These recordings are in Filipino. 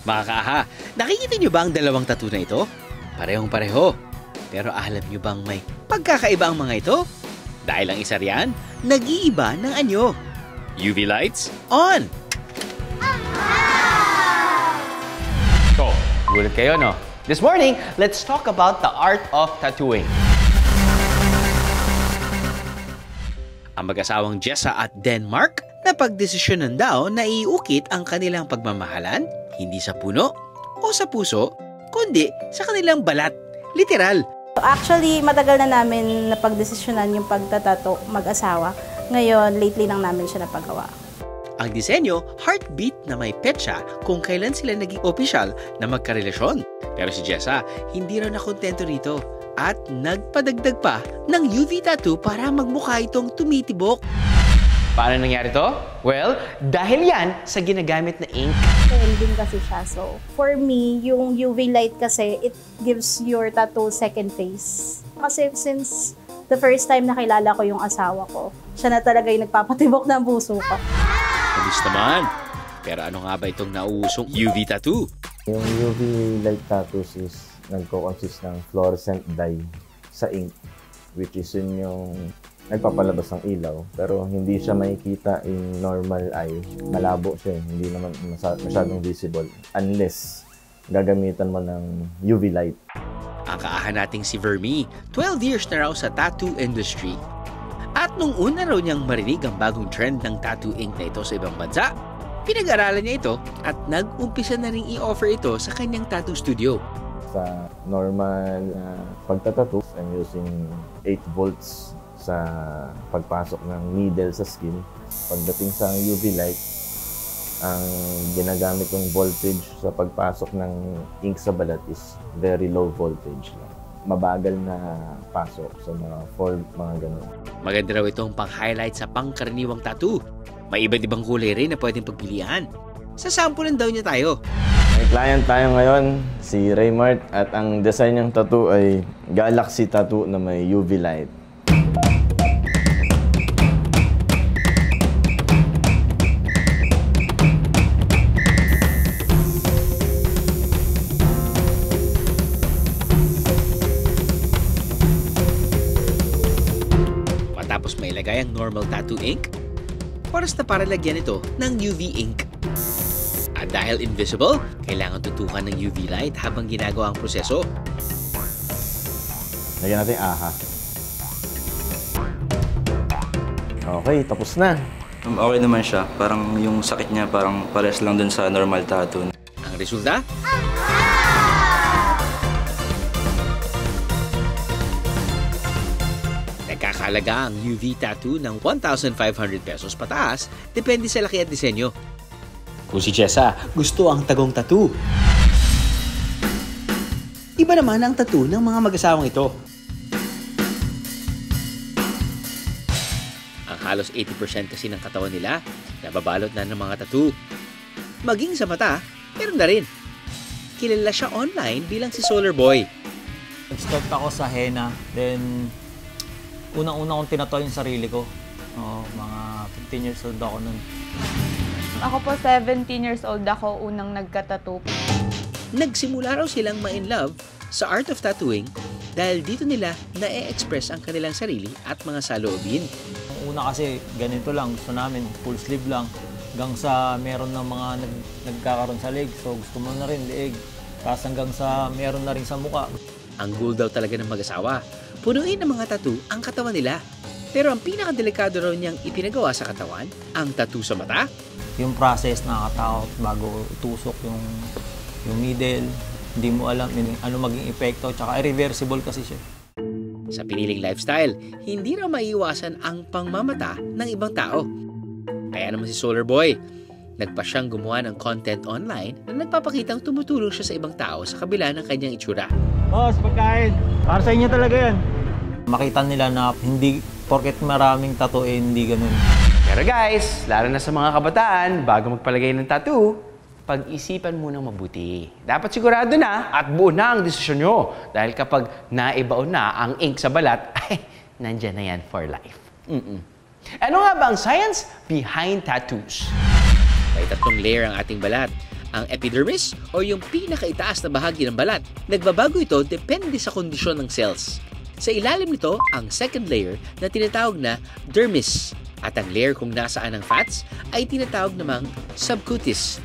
Mga kaaha, nakikita nyo ba ang dalawang tattoo na ito? Parehong pareho. Pero alam nyo bang may pagkakaiba ang mga ito? Dahil ang isa riyan, nag-iiba ng anyo. UV lights on! So, gulat kayo, no? This morning, let's talk about the art of tattooing. Ang mag-asawang Jessa at Denmark na pagdesisyonan daw na iukit ang kanilang pagmamahalan hindi sa puno o sa puso, kundi sa kanilang balat. Literal. Actually, matagal na namin napagdesisyonan yung pagtatato mag-asawa. Ngayon, lately lang namin siya napagawa. Ang disenyo, heartbeat na may petsa kung kailan sila naging opisyal na magkarelasyon. Pero si Jessa, hindi raw nakontento rito at nagpadagdag pa ng UV tattoo para magmukha itong tumitibok. Paano nangyari to? Well, dahil yan sa ginagamit na ink. Trending kasi siya. So, for me, yung UV light kasi, it gives your tattoo second face. Kasi since the first time nakilala ko yung asawa ko, siya na talaga yung nagpapatibok ng puso ko. Mabilis naman. Pero ano nga ba itong nauusong UV tattoo? Yung UV light tattoos is nagko-consist ng fluorescent dye sa ink which is yun yung nagpapalabas ng ilaw pero hindi siya makikita in normal eye malabo siya eh. hindi naman masyadong visible unless gagamitan mo ng UV light Ang kaahan nating si Vermi, 12 years na raw sa tattoo industry. At nung una raw niyang marinig ang bagong trend ng tattoo ink na ito sa ibang bansa, pinag-aralan niya ito at nag-umpisa na rin i-offer ito sa kanyang tattoo studio. sa normal na pagtatattoo I'm using 8 volts sa pagpasok ng needle sa skin pagdating sa UV light ang ginagamit kong voltage sa pagpasok ng ink sa balat is very low voltage lang. Mabagal na pasok sa mga fold, mga ganun. Maganda raw itong pang-highlight sa pangkaraniwang tattoo. May iba't ibang kulay rin na pwedeng pagpilian. Sa sampulan daw niya tayo. May client tayo ngayon, si Raymart, at ang design niyang tattoo ay Galaxy Tattoo na may UV light. Matapos mailagay ang normal tattoo ink, oras na para lagyan ito ng UV ink. At dahil invisible, kailangan tutukan ng UV light habang ginagawa ang proseso. Lagyan natin aha. Okay, tapos na. Um, okay naman siya. Parang yung sakit niya parang pares lang dun sa normal tattoo. Ang resulta? Nagkakalaga ang UV tattoo ng 1,500 pesos pataas, depende sa laki at disenyo. Kung si Jessa, gusto ang tagong tattoo. Iba naman ang tattoo ng mga mag-asawang ito. Ang halos 80% kasi ng katawan nila, nababalot na ng mga tattoo. Maging sa mata, meron na rin. Kilala siya online bilang si Solar Boy. Nag-start ako sa henna, then unang-una kong tinatoy yung sarili ko. Oo, mga 15 years old ako nun. Ako po 17 years old ako unang nagkatattoo. Nagsimula raw silang ma-in love sa art of tattooing dahil dito nila na-express ang kanilang sarili at mga saloobin. Ang una kasi ganito lang, gusto namin full sleeve lang. Hanggang sa meron ng mga nag, nagkakaroon sa leg, so gusto mo na rin leeg. Tapos hanggang sa meron na rin sa muka. Ang goal daw talaga ng mag-asawa, punuin ng mga tattoo ang katawan nila. Pero ang pinakadelikado raw niyang ipinagawa sa katawan, ang tattoo sa mata, Yung process nakakatakot bago tusok yung, yung needle. Hindi mo alam yung ano maging epekto, tsaka irreversible kasi siya. Sa piniling lifestyle, hindi raw maiiwasan ang pangmamata ng ibang tao. Kaya naman si Solar Boy, nagpa siyang gumawa ng content online na nagpapakitang tumutulong siya sa ibang tao sa kabila ng kanyang itsura. Boss, pagkain. Para sa inyo talaga yan. Makita nila na hindi porket maraming tattoo eh, hindi ganun. Pero guys, lalo na sa mga kabataan, bago magpalagay ng tattoo, pag-isipan munang mabuti. Dapat sigurado na at buo na ang desisyon nyo. Dahil kapag naibaon na ang ink sa balat, ay, nandyan na yan for life. Mm-mm. Ano nga ba ang science behind tattoos? May tatlong layer ang ating balat. Ang epidermis o yung pinakaitaas na bahagi ng balat. Nagbabago ito depende sa kondisyon ng cells. Sa ilalim nito, ang second layer na tinatawag na dermis. At ang layer kung nasaan ang fats ay tinatawag namang subcutis.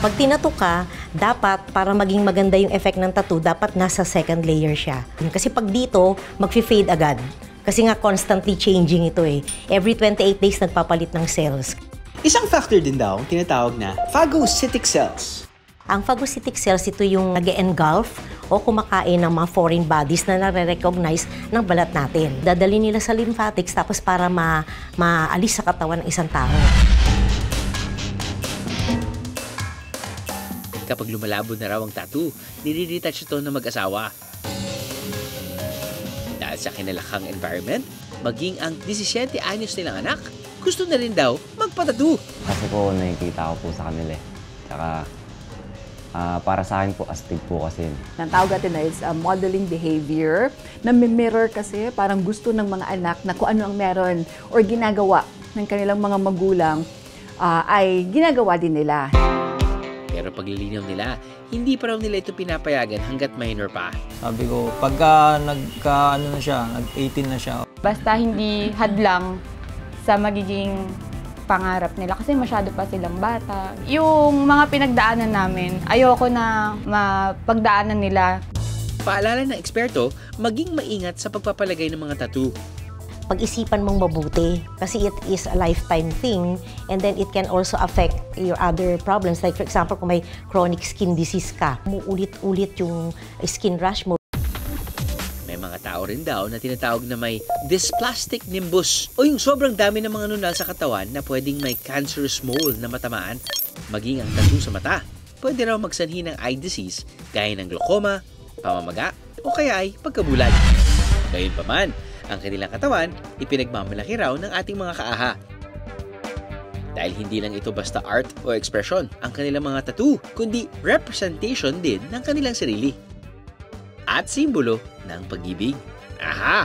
Pag tinato ka, dapat para maging maganda yung effect ng tattoo, dapat nasa second layer siya. Kasi pag dito, mag-fade agad. Kasi nga constantly changing ito eh. Every 28 days nagpapalit ng cells. Isang factor din daw ang tinatawag na phagocytic cells. Ang phagocytic cells, ito yung nag engulf o kumakain ng mga foreign bodies na nare-recognize ng balat natin. Dadali nila sa lymphatics tapos para ma maalis sa katawan ng isang tao. Kapag lumalabo na raw ang tattoo, nire-retouch ito ng mag-asawa. Dahil sa kinalakhang environment, maging ang 17 anyos nilang anak, gusto na rin daw magpatattoo. Kasi po nakikita ko po sa kanila eh. Tsaka ah, para sa akin po astig po kasi. Ang tawag natin na is uh, modeling behavior na mirror kasi parang gusto ng mga anak na kung ano ang meron or ginagawa ng kanilang mga magulang ah, ay ginagawa din nila. Pero paglilinaw nila, hindi pa raw nila ito pinapayagan hanggat minor pa. Sabi ko, pagka nagka ano na siya, nag-18 na siya, Basta hindi hadlang sa magiging pangarap nila kasi masyado pa silang bata. Yung mga pinagdaanan namin, ayoko na mapagdaanan nila. Paalala ng eksperto, maging maingat sa pagpapalagay ng mga tattoo. Pag-isipan mong mabuti kasi it is a lifetime thing and then it can also affect your other problems. Like for example, kung may chronic skin disease ka, umuulit-ulit yung skin rash mo, mga tao rin daw na tinatawag na may dysplastic nimbus o yung sobrang dami ng mga nunal sa katawan na pwedeng may cancerous mole na matamaan, maging ang tattoo sa mata. Pwede raw magsanhi ng eye disease gaya ng glaucoma, pamamaga, o kaya ay pagkabulag. Gayunpaman, ang kanilang katawan ipinagmamalaki raw ng ating mga kaaha. Dahil hindi lang ito basta art o expression ang kanilang mga tattoo, kundi representation din ng kanilang sarili at simbolo ng pag-ibig. Aha!